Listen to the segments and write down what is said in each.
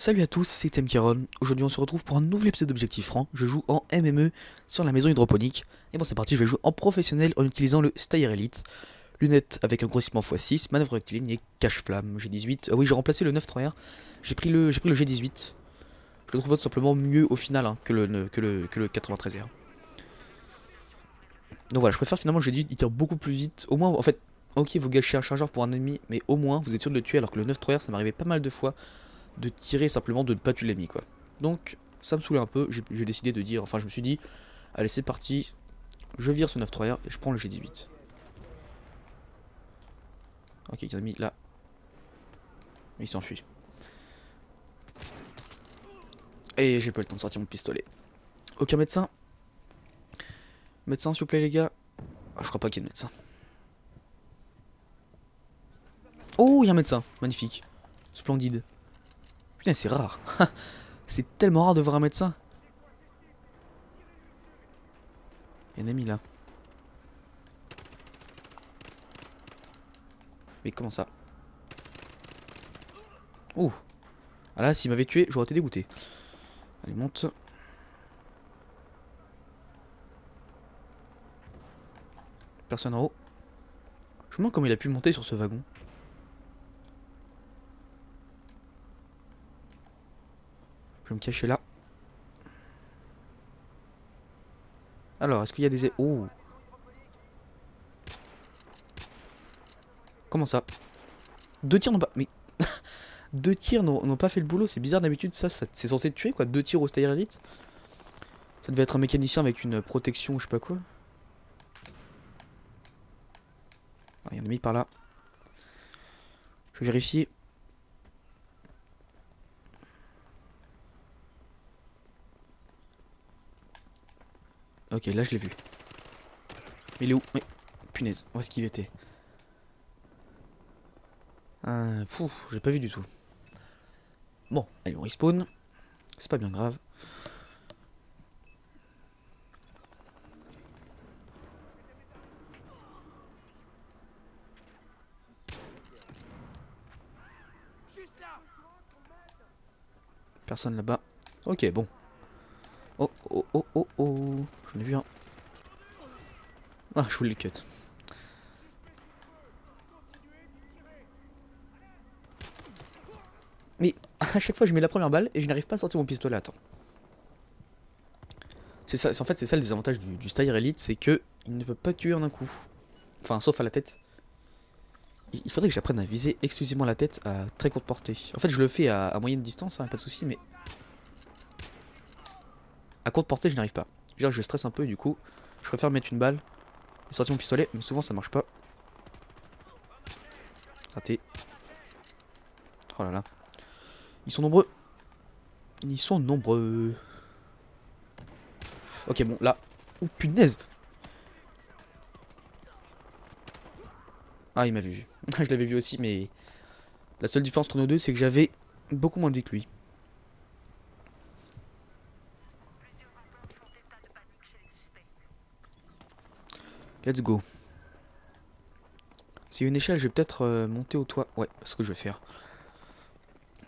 Salut à tous, c'est Temkeron. Aujourd'hui on se retrouve pour un nouvel épisode d'Objectif Franc. Je joue en MME sur la maison hydroponique. Et bon c'est parti, je vais jouer en professionnel en utilisant le Steyr Elite. Lunettes avec un grossissement x6, manœuvre rectiligne et cache-flamme G18. Ah oui j'ai remplacé le 9-3R, j'ai pris, le, pris le G18. Je le trouve tout simplement mieux au final hein, que, le, que, le, que le 93R. Donc voilà, je préfère finalement le G18, il tire beaucoup plus vite. Au moins, en fait, ok vous gâchez un chargeur pour un ennemi, mais au moins vous êtes sûr de le tuer alors que le 9-3R ça m'arrivait pas mal de fois de tirer simplement de ne pas tuer l'ennemi quoi. Donc ça me saoulait un peu, j'ai décidé de dire, enfin je me suis dit, allez c'est parti, je vire ce 9-3R et je prends le G18. Ok, il a mis là. Il s'enfuit. Et j'ai pas le temps de sortir mon pistolet. Aucun médecin Médecin s'il vous plaît les gars. Ah, je crois pas qu'il y ait de médecin. Oh, il y a un médecin. Magnifique. Splendide. Putain, c'est rare. c'est tellement rare de voir un médecin. Il y a un ami là. Mais comment ça? Ouh. Ah là, s'il m'avait tué, j'aurais été dégoûté. Allez, monte. Personne en haut. Je me demande comment il a pu monter sur ce wagon. Je vais me cacher là. Alors, est-ce qu'il y a des... Oh Comment ça? Deux tirs n'ont pas... Mais... Deux tirs n'ont pas fait le boulot, c'est bizarre d'habitude ça, c'est censé tuer quoi, deux tirs au Elite? Ça devait être un mécanicien avec une protection je sais pas quoi. Ah, il y en a mis par là. Je vais vérifier. Ok, là je l'ai vu. Il est où punaise, où est-ce qu'il était ah, j'ai pas vu du tout. Bon, allez, on respawn. C'est pas bien grave. Personne là-bas. Ok, bon. Oh, oh, oh, oh, oh. J'en ai vu un. Ah, je voulais le cut. Mais à chaque fois je mets la première balle et je n'arrive pas à sortir mon pistolet temps. C'est ça, en fait c'est ça le désavantage du, du Elite, c'est que il ne peut pas tuer en un coup. Enfin sauf à la tête. Il faudrait que j'apprenne à viser exclusivement la tête à très courte portée. En fait je le fais à, moyenne distance, hein, pas de souci, mais... À courte portée je n'arrive pas. Je, veux dire, je stresse un peu du coup, je préfère mettre une balle et sortir mon pistolet, mais souvent ça marche pas. Raté. Oh là là. Ils sont nombreux. Ils sont nombreux. Ok, bon, là. Oh, punaise Ah, il m'avait vu. Je l'avais vu aussi, mais... La seule différence entre nous deux, c'est que j'avais beaucoup moins de vie que lui. Let's go. C'est une échelle, je vais peut-être euh, monter au toit. Ouais, ce que je vais faire.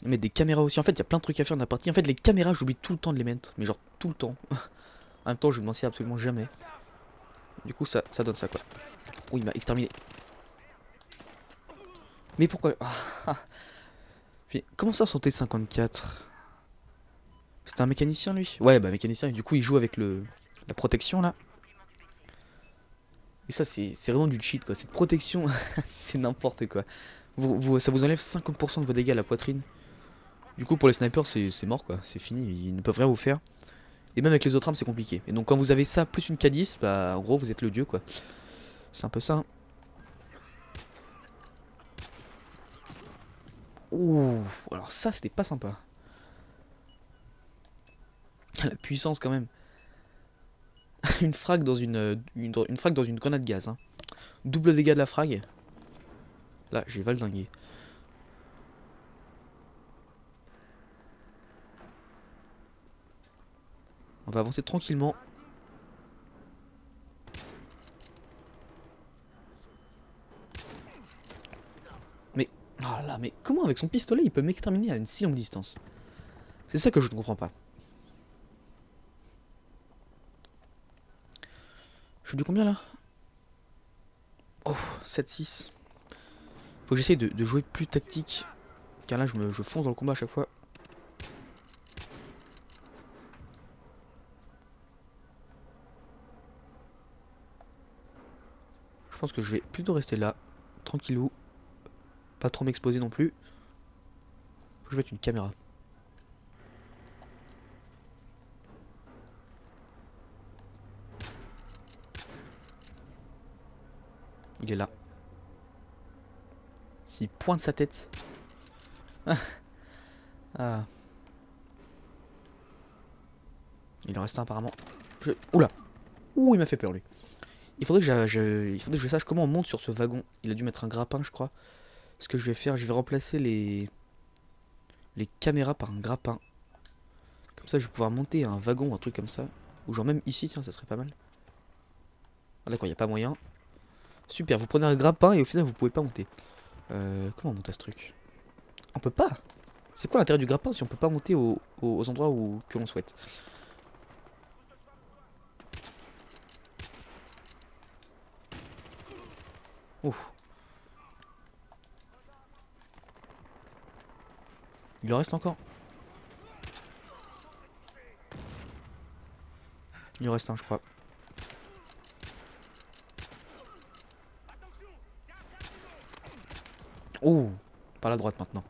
Mettre des caméras aussi. En fait, il y a plein de trucs à faire dans la partie. En fait, les caméras, j'oublie tout le temps de les mettre. Mais genre, tout le temps. en même temps, je ne m'en sers absolument jamais. Du coup, ça, ça donne ça, quoi. Oh, il m'a exterminé. Mais pourquoi? Comment ça, son T54 C'était un mécanicien, lui? Ouais, bah, mécanicien. du coup, il joue avec le la protection, là. Et ça, c'est vraiment du cheat, quoi. Cette protection, c'est n'importe quoi. Vous, ça vous enlève 50% de vos dégâts à la poitrine. Du coup, pour les snipers, c'est mort quoi, c'est fini, ils ne peuvent rien vous faire. Et même avec les autres armes, c'est compliqué. Et donc, quand vous avez ça plus une K10, bah en gros, vous êtes le dieu quoi. C'est un peu ça. Ouh, alors ça, c'était pas sympa. La puissance quand même. Une frag dans une, dans une grenade gaz. Hein. Double dégâts de la frag. Là, j'ai valdingué. On va avancer tranquillement. Mais, oh mais comment avec son pistolet il peut m'exterminer à une si longue distance? C'est ça que je ne comprends pas. Je suis du combien là? Oh, 7-6. Faut que j'essaye de, jouer plus tactique. Car là, je, me, je fonce dans le combat à chaque fois. Je pense que je vais plutôt rester là. Tranquillou. Pas trop m'exposer non plus. Faut que je mette une caméra. Il est là. S'il pointe sa tête. ah. Il en reste un apparemment. Je... Oula Ouh, il m'a fait peur lui. Il faudrait, que je... sache comment on monte sur ce wagon. Il a dû mettre un grappin, je crois. Ce que je vais faire, je vais remplacer les les caméras par un grappin. Comme ça, je vais pouvoir monter un wagon, un truc comme ça. Ou genre même ici, tiens, ça serait pas mal. Ah, D'accord, il n'y a pas moyen. Super, vous prenez un grappin et au final vous pouvez pas monter. Euh, comment on monte à ce truc? On peut pas C'est quoi l'intérêt du grappin si on peut pas monter aux, endroits où, que l'on souhaite? Ouf. Il en reste encore? Il en reste un je crois. Oh, par la droite maintenant.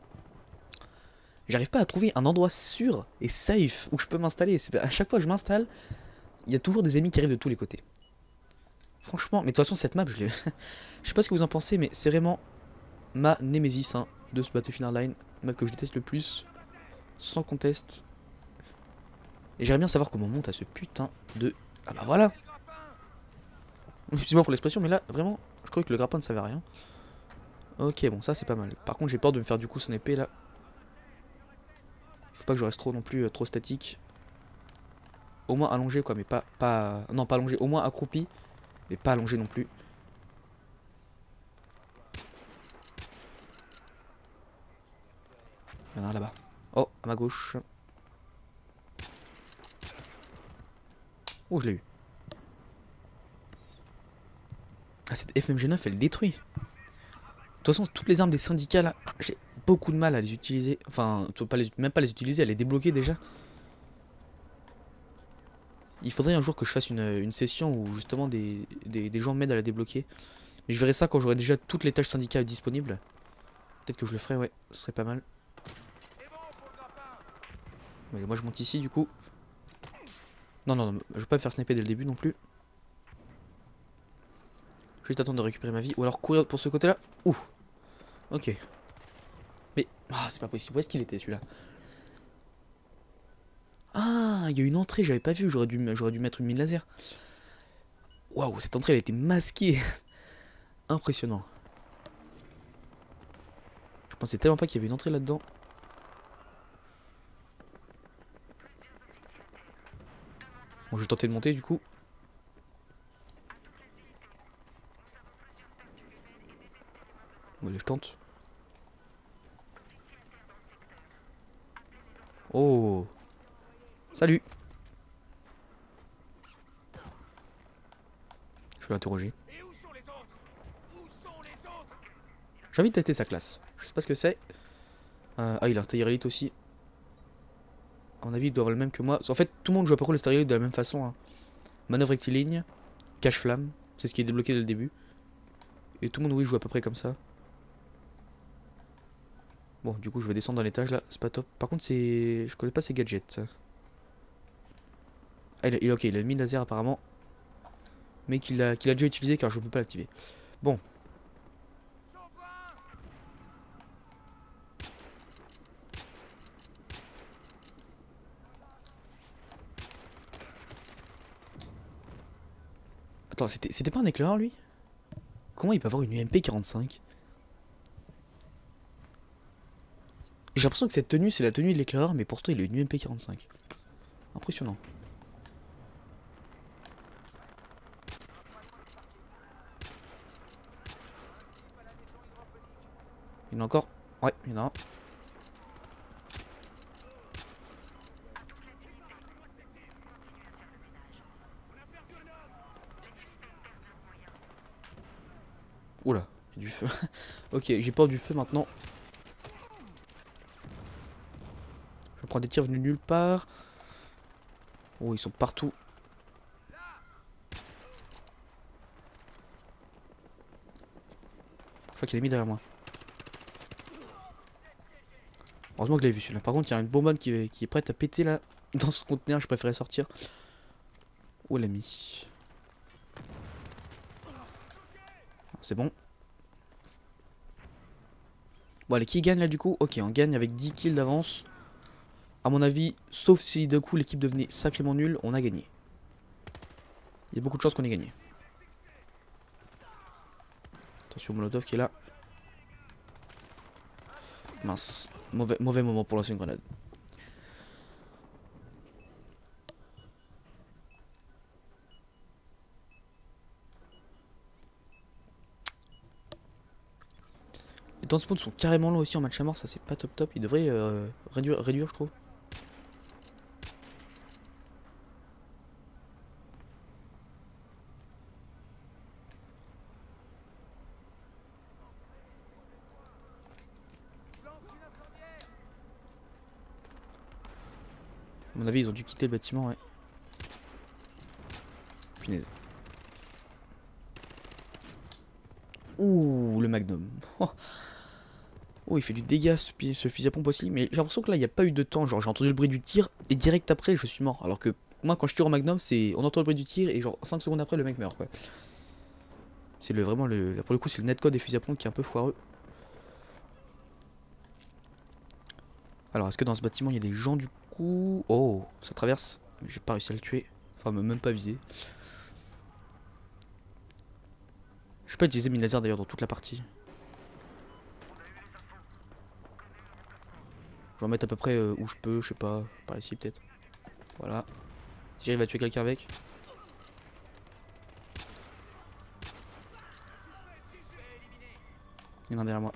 J'arrive pas à trouver un endroit sûr et safe où je peux m'installer. À chaque fois que je m'installe, il y a toujours des ennemis qui arrivent de tous les côtés. Franchement, mais de toute façon, cette map, je je sais pas ce que vous en pensez, mais c'est vraiment ma némésis hein, de ce Battlefield Line. Map que je déteste le plus. Sans conteste. Et j'aimerais bien savoir comment on monte à ce putain de. Ah bah voilà Excusez-moi pour l'expression, mais là, vraiment, je trouvais que le grappin ne servait à rien. Ok, bon, ça c'est pas mal. Par contre, j'ai peur de me faire du coup épée là. Faut pas que je reste trop non plus euh, trop statique. Au moins allongé quoi, mais pas, pas... Non, pas allongé, au moins accroupi. Mais pas allongé non plus. Il y en a un là-bas. Oh, à ma gauche. Oh, je l'ai eu. Ah, cette FMG9, elle détruit. De toute façon, toutes les armes des syndicats là, j'ai beaucoup de mal à les utiliser. Enfin, même pas les utiliser, à les débloquer déjà. Il faudrait un jour que je fasse une, session où justement des, des, gens m'aident à la débloquer. Mais je verrai ça quand j'aurai déjà toutes les tâches syndicats disponibles. Peut-être que je le ferai, ouais, ce serait pas mal. moi je monte ici du coup. Non, non, non, je vais pas me faire sniper dès le début non plus. Juste attendre de récupérer ma vie. Ou alors courir pour ce côté-là. Ouh. Ok. Mais. Ah, c'est pas possible. Où est-ce qu'il était celui-là? Ah, il y a une entrée, j'avais pas vu. J'aurais dû, dû mettre une mine laser. Waouh, cette entrée, elle était masquée. Impressionnant. Je pensais tellement pas qu'il y avait une entrée là-dedans. Bon, je vais tenter de monter du coup. Je tente. Oh Salut Je vais l'interroger. J'ai envie de tester sa classe. Je sais pas ce que c'est. Euh, ah, il a un Elite aussi. A mon avis, il doit avoir le même que moi. En fait, tout le monde joue à peu près le Elite de la même façon. Hein. Manœuvre rectiligne, cache-flamme. C'est ce qui est débloqué dès le début. Et tout le monde, oui, joue à peu près comme ça. Bon, du coup, je vais descendre dans l'étage là, c'est pas top. Par contre, c'est. Je connais pas ces gadgets. Ah, il a, ok, il a mis laser apparemment. Mais qu'il a, a déjà utilisé car je peux pas l'activer. Bon. Attends, c'était pas un éclaireur lui? Comment il peut avoir une UMP 45 J'ai l'impression que cette tenue, c'est la tenue de l'éclaireur, mais pourtant il est une MP45. Impressionnant. Il y en a encore Ouais, il y en a un. Oula, il y a du feu. ok, j'ai peur du feu maintenant. Je prends des tirs venus nulle part. Oh, ils sont partout. Je crois qu'il est mis derrière moi. Heureusement que je l'ai vu celui-là. Par contre, il y a une bonbonne qui est, qui est prête à péter là. Dans ce conteneur, je préférais sortir. Où elle a mis C'est bon. Bon, allez, qui gagne là du coup? Ok, on gagne avec 10 kills d'avance. À mon avis, sauf si d'un coup l'équipe devenait sacrément nulle, on a gagné. Il y a beaucoup de chances qu'on ait gagné. Attention, Molotov qui est là. Mince. Mauvais, mauvais moment pour lancer une grenade. Les temps de spawn sont carrément longs aussi en match à mort, ça c'est pas top top. Ils devraient euh, réduire, réduire, je trouve. Ont dû quitter le bâtiment, ouais. Punaise. Ouh, le magnum. Oh, il fait du dégât ce, fusil à pompe aussi. Mais j'ai l'impression que là, il n'y a pas eu de temps. Genre, j'ai entendu le bruit du tir et direct après, je suis mort. Alors que moi, quand je tire au magnum, c'est on entend le bruit du tir et genre 5 secondes après, le mec meurt, quoi. C'est le, vraiment le. Pour le coup, c'est le netcode des fusils à pompe qui est un peu foireux. Alors, est-ce que dans ce bâtiment, il y a des gens du Oh, ça traverse. J'ai pas réussi à le tuer. Enfin, même pas visé. Je peux utiliser mes lasers d'ailleurs dans toute la partie. Je vais en mettre à peu près euh, où je peux, je sais pas, par ici peut-être. Voilà. Si j'arrive à tuer quelqu'un avec. Il y en a derrière moi.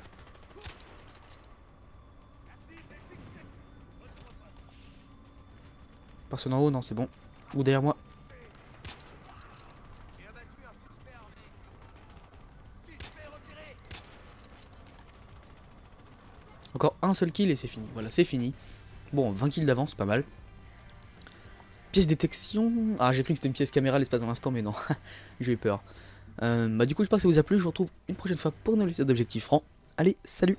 Personne en haut, non, c'est bon. Ou derrière moi. Encore un seul kill et c'est fini. Voilà, c'est fini. Bon, 20 kills d'avance, pas mal. Pièce détection. Ah, j'ai cru que c'était une pièce caméra l'espace d'un instant, mais non. j'ai eu peur. Euh, bah, du coup, j'espère que ça vous a plu. Je vous retrouve une prochaine fois pour une nouvelle vidéo d'objectif franc. Allez, salut